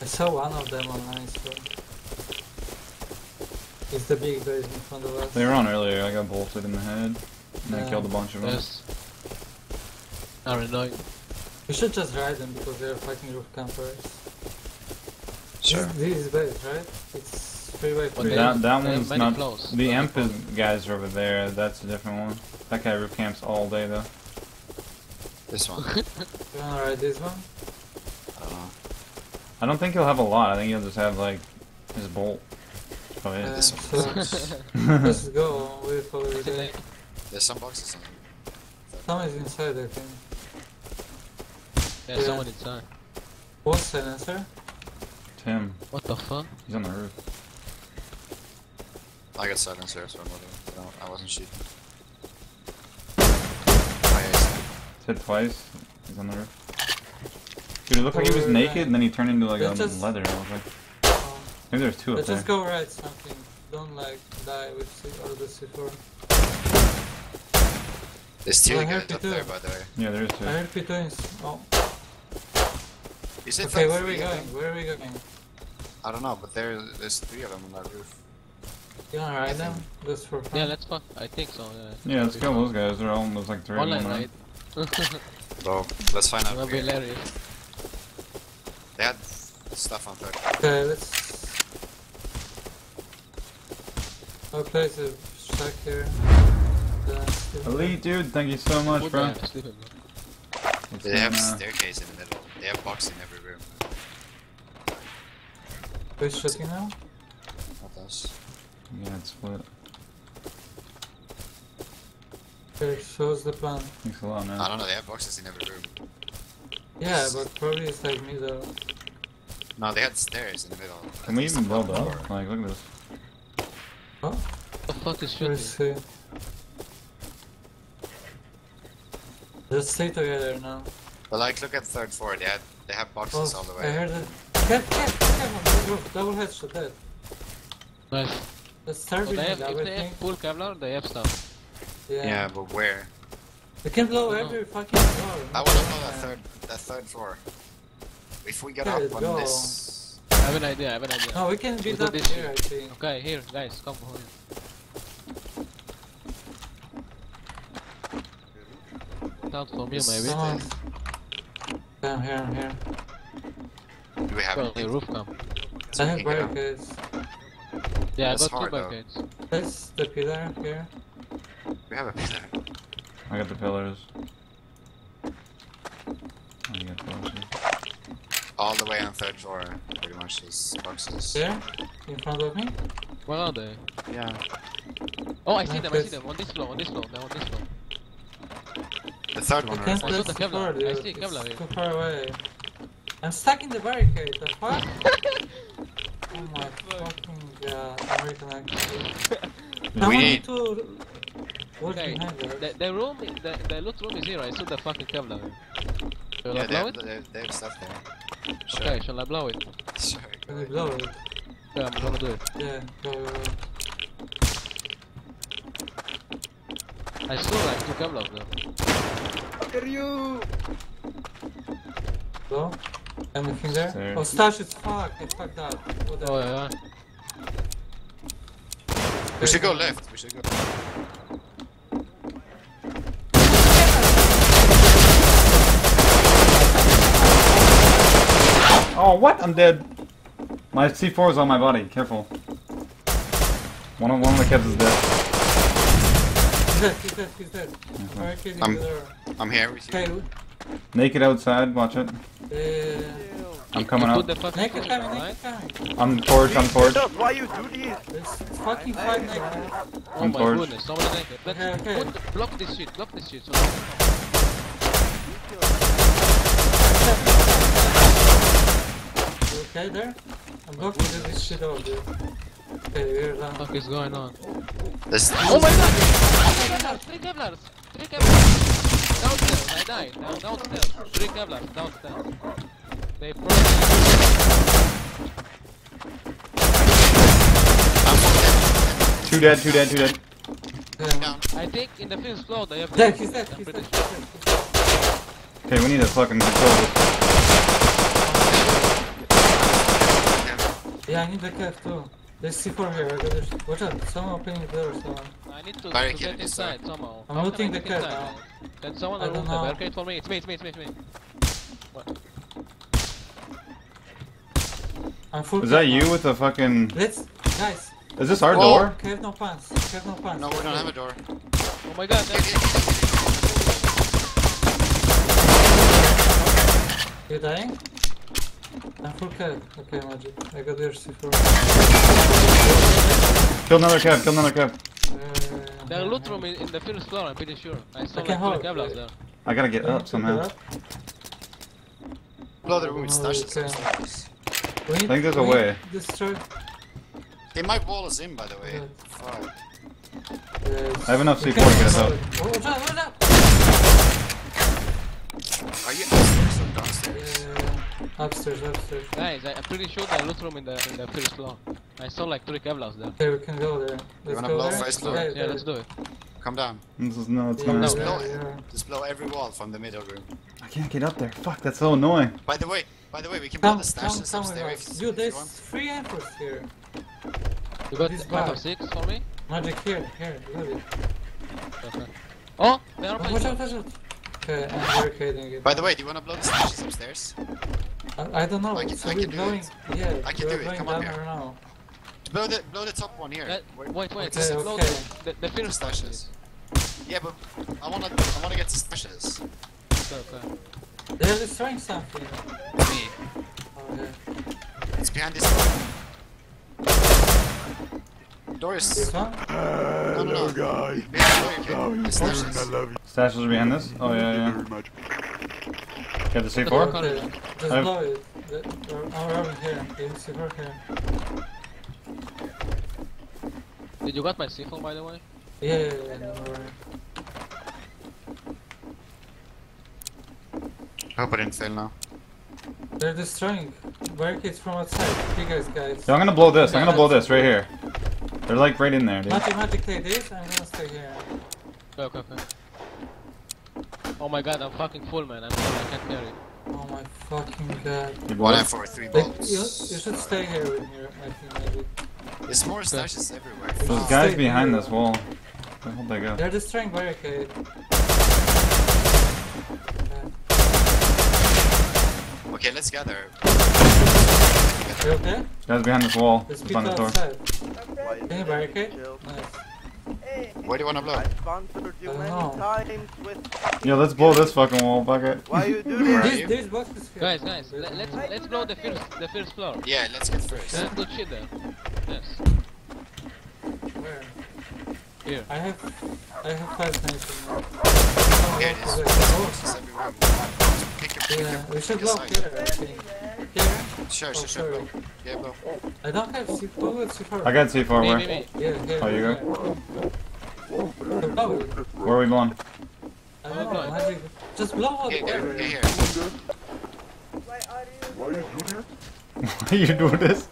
I saw one of them online, so. It's the big guys in front of us. They were on earlier. I got bolted in the head. And I killed a bunch of them. Yes. Paranoid. We should just ride them because they're fighting roof campers. Sure. This, this is base, right? It's 3 by But That, that they have one's not. close. The Not Emp is, guys are over there. That's a different one. That guy roof camps all day though. This one. You wanna ride this one? I don't know. I don't think he'll have a lot. I think he'll just have like his bolt. Oh yeah. this let's go. We'll follow the day. There's some boxes on Someone is inside, I think. Yeah, Yeah. someone inside. What silencer? Tim. What the fuck? He's on the roof. I got silencer, so I'm not. No, I wasn't shooting. Yeah, Hit twice. He's on the roof. Dude, it looked like he was Over naked and then he turned into like a just- leather. I was like, Oh. maybe there's two up Let's there. just go right something. Don't like die with C or the C4. There's two Oh, I guys heard up you there, by the way. Yeah, there is I two. heard P2 Oh, You said okay, where are we going? Where are we going? I don't know, but there, there's three of them on that roof. You wanna ride them? Just for fun? Yeah, let's fuck. I think so. Yeah. Yeah, let's kill those guys. They're almost like three of Online, them. right? Bro, let's find out. That'll be hilarious. They had stuff on third. Okay, let's. I'll place a shack here. The- Elite dude, thank you so much, Wood bro. man, sleeping, bro. Let's They have go uh, staircase in the middle. They have boxes in every room. Who's shooting now? Not us. Yeah, it's split. Okay, shows the plan. Thanks a lot, man. I don't know, they have boxes in every room. Yeah, but probably it's like middle. No, they had stairs in the middle. Can we even least build up? floor. Like, look at this. Oh, What the fuck is shooting? let's see. Let's stay together now. But like, look at third floor. They had, they have boxes all the Oh, I way. heard it. Cap, cap, cap on the roof. Double headshot dead. Nice. Let's start So with they have, the if other they have full Kevlar, they have stuff. Yeah. Yeah, but where? We can blow No. every fucking floor. I wanna know that third, that third floor. If we get Okay, up on go. this, I have an idea, I have an idea. No, we can beat do up this here, shit. I think. Okay, here, guys, come here. Sounds for me, maybe. Someone. Yeah, I'm here, I'm here. do we have Well, any? the roof come. So I we have can barricades. Yeah, I got two hard, though. barricades. That's the pillar here. We have a pillar. I got the pillars. Oh, you got pillars here. All the way on third floor, pretty much is boxes. Here, in front of me. Where are they? Yeah. Oh, I see them, I see them. On this floor, on this floor, they're on this floor. The third one, can't right? saw the the Kevlar. floor, I see It's Kevlar here. too far away. I'm stuck in the barricade. The fuck? oh my fucking god! American accent. I We need- to work Okay, behind the, the room, the, the loot room is here. I saw the fucking Kevlar. Shall Yeah, they blow have, it? they, they have stuff there. Sure. Okay, shall I blow it? Sure. Can we blow it? Yeah, I'm gonna do it. Yeah, go, go, go. I saw like two Kevlars though. Go. Anything there? There. Oh, stash is fuck. I fucked up. Whatever. Oh yeah, yeah. We should go left. We should go. Oh, what? I'm dead. My C4 is on my body. Careful. One of one of the kids is dead. He's dead, he's dead, he's dead. Barricading I'm- I'm here with you. Okay, Naked outside. Watch it. uh, I'm coming you up. Put the fucking naked torch coming, down, right? naked coming. I'm torch. I'm torch. Why you do this? There's fucking five naked. Oh I'm my torch. goodness, so naked. But Okay, okay. put block this shit, block this shit. So You okay there? I'm blocking this shit out, dude. Okay, we're what the fuck is going on? This. Oh my god! Three Kevlars! Three Kevlars! Three Kevlars! Downstairs, I died. Down, downstairs. Three Kevlars, downstairs. They probably... I'm Two dead. Two dead. Two dead. Yeah. I think in the fifth floor they have... Dead, he's dead, I'm he's dead, he's dead. Okay, we need to fucking control this. Yeah, I need the cat too. There's C4 here. I got this. Watch out. Someone opening the door. Someone. I need to, to get this inside somehow. I'm How looting the get cat inside? Can someone I remove don't the barricade for me? It's me, it's me, it's me, it's me. I'm full. Is that you now. with the fucking? Let's guys. Is this our Whoa. door? Have no pants. Have no pants. No, we don't have a door. Oh my god, Here, that's. You dying? I'm full cat. Okay, magic. I got your C4. Kill another cab, Kill another cap. Uh, the loot room in, in the first floor, I'm pretty sure. I saw I like can two hold. There. I gotta get we up somehow. get. Blow the room with Oh, okay. upstairs. We need, I think there's a we need way. Destroy. They might wall us in, by the way. Yeah. Fuck. Yes. I have enough We C4 to get us destroy. Oh, watch out! Watch out! Are you upstairs or downstairs? Yeah, upstairs, upstairs. Guys, I, I'm pretty sure the loot room in the in the first floor. I saw like three Kevlars there. Okay, we can go there. Let's wanna go blow there. first floor? Okay, Yeah, let's do it. Come down. This is no. It's Yeah, not. Just yeah, blow yeah. Just blow every wall from the middle room. I can't get up there. Fuck. That's so annoying. By the way, by the way, we can blow the come, stashes come with upstairs if, Dude, if you there's want. three entries here. You got This five bar. or six for me? Magic here, here, look it. Okay. Oh, they are Oh, watch out, watch out. Okay, I'm barricading it. By the way, do you want to blow the stashes upstairs? I, I don't know. I can- so I can do going, it. yeah, I can do it, going come up down here. or now. Blow the blow the top one here. Uh, Let- Where- wait, wait, Okay, blow okay. the, the, the the stashes. Yeah, but I wanna I wanna get the stashes. Okay, okay. They're destroying something. Me. Oh, yeah. It's behind this door. Doors. This one? No, no, no. Behind the door, okay. The stashes. Stashes are behind this. Oh yeah, yeah. Got the C4. Okay, just I'm... blow it. I'm rubbing here. You can see her here. Did you got my C4 by the way? Yeah, yeah, yeah, no worry. Hope I didn't fail now. They're destroying barricades from outside. You guys, guys. So I'm gonna blow this. I'm gonna blow this right here. They're like right in there, dude. Magic, magic, this. I'm gonna stay here. Okay, okay, okay. Oh my god, I'm fucking full man, I'm full, I can't carry. Oh my fucking god. You One blow and it? four, three Like, bolts. you, you should stay here with me, I think, maybe. There's more stashes everywhere. There's Those guys behind this wall. Where the they go? They're destroying barricade. Okay, let's gather. You okay? Guys behind this wall. There's Just people behind the door. outside. Can you barricade? Nice. Where do you wanna blow? I sponsored you many know. times with. Yeah, let's blow this fucking wall. bucket. it. Why you do Where are this? These, you? these boxes here. Guys, guys, let, let's let's blow the first the first floor. Yeah, let's get first. There's good shit there. Yes. Where? Here. I have, I have five minutes in there. Here it is. Oh, everywhere. Pick your, pick yeah, your, we should your block here, I. Here? Sure, Oh, sure, sure. sorry. Yeah, blow. I don't have C4. C4? I got C4. Me, Where? me, me. Yeah, here. Oh, you here. go? So. Where are we going? I don't know, magic. Just blow out Here, here, whatever. here, here. Why are you doing this?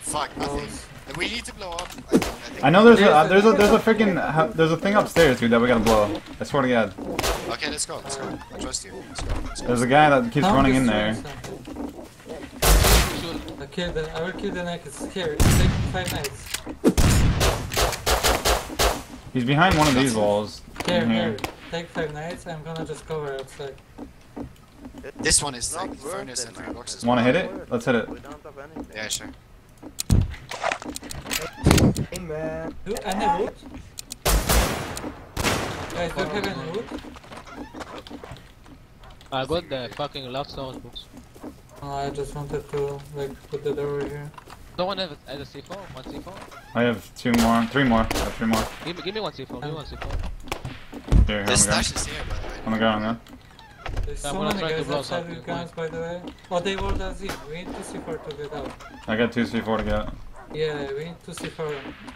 Fuck, nothing. We need to blow up. I, I, know there's a uh, there's a there's a freaking uh, there's a thing upstairs, dude, that we gotta blow. I swear to God. Okay, let's go. Let's go. I trust you. Let's go. Let's go. There's a guy that keeps Sound running in there. something. Shoot. I kill the, I will kill the naked. Here, take five nights. He's behind one of these walls. Here, In here. here. Take five nights. I'm gonna just cover outside. This one is Not like furnace and man. three boxes. Wanna hit it? Let's hit it. We don't have anything. Yeah, sure. Hey man. Do any wood? Guys, do you have any wood? I got the fucking loud sounds books. Oh, I just wanted to like put it over here. Someone have a, has a C4? One C4? I have two more, three more, I have three more. Give me, give me one C4, give me one C4. Here, here, The I'm stash going. is here, by the way. I'm gonna go, I'm going. There's I'm so many guys blow outside something, with guns, by the way. Oh, they walled us in. We need to C4 to get out. I got two C4 to get. Yeah, we need to C4.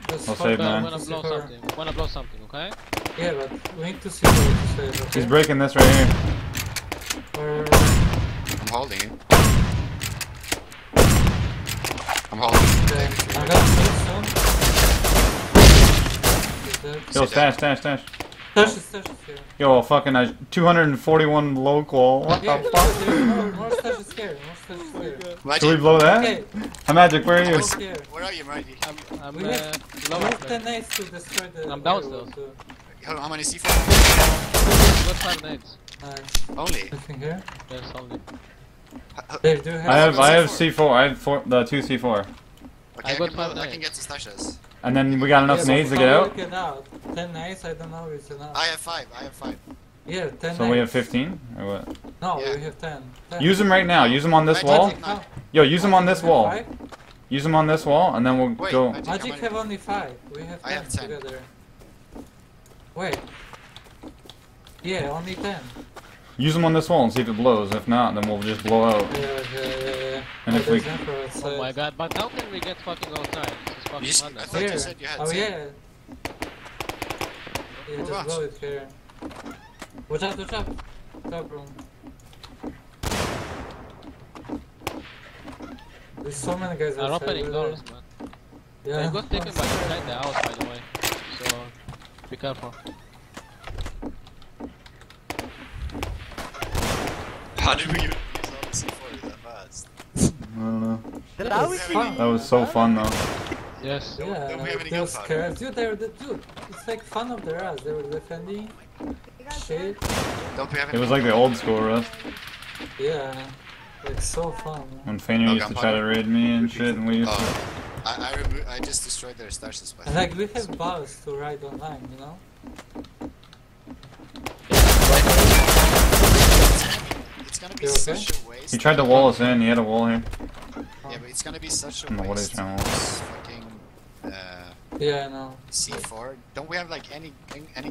Just I'll save man. I'm gonna see blow for- something. I'm gonna blow something, okay? Yeah, but we need to C4 to save. Okay? He's breaking this right here. Or- I'm holding it. I'm holding it. Okay, David, I got this soon. Is that- Yo, Sit stash, stash, stash. Stash is stash is here. Yo, fucking uh, 241 local. What Here, the fuck? more, more stash is here. More stash is here. Should we blow that? Okay, Hi, Magic, where are you? where are you, Mighty? I'm, I'm We uh, have, we have 10 nades to destroy the I'm firewall, downstairs. so- How, how many C4? Got five nades. Nice. Only. Anything here? Yes, only. There, do have? I have I have C4. C4. I have four, the two C4, Okay, I I, got can, five I can get the stashes. and then we got enough Yeah, nades to get out. Get out. 10 nades, I don't know if it's enough. I have five. I have five. Yeah, 10 So we have 15. Or what? No, Yeah. we have 10. 10. Use them right now. Use them on this Magic, wall. Magic, no. Yo, use them on this wall. five? Use them on this wall, and then we'll Wait, go. Magic, how Magic have only 5. We have 10 I have 10. together. Wait. Yeah, only 10. Use them on this wall and see if it blows. If not, then we'll just blow out. Yeah, yeah, yeah, yeah. And Oh, if we- there's Emperor Oh my god, but how can we get fucking outside? It's fucking You s- I madness. thought you Here. said you had oh 10. yeah. Yeah, Move just blow it here. Watch out, watch out. Top room. There's so many guys They're outside opening doors, man. Yeah. They got taken by behind the house, by the way. So, be careful. How did we even use all the C4 that fast? I don't know. Did I was see? That was so fun though. Yes. Don't- Yeah, don't we have any those gunpowder? Dude, they were the, dude. It's like fun of their ass. They were defending. Shit. Don't we have any It was like the old school Rust Yeah. It's so fun. when Feiner Oh, used to try to raid me and shit, and we used to. Oh, I I, I just destroyed their stashes. by And like we have bars to ride online, you know. It's gonna be You okay? such a waste. He tried to wall us in. He had a wall here. Yeah, but it's gonna be such a On the what is waste. channel? This fucking uh, Yeah, I know. C4. Don't we have like any any, any